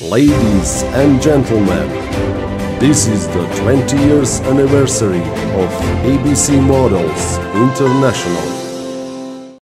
Ladies and gentlemen, this is the 20 years anniversary of ABC Models International.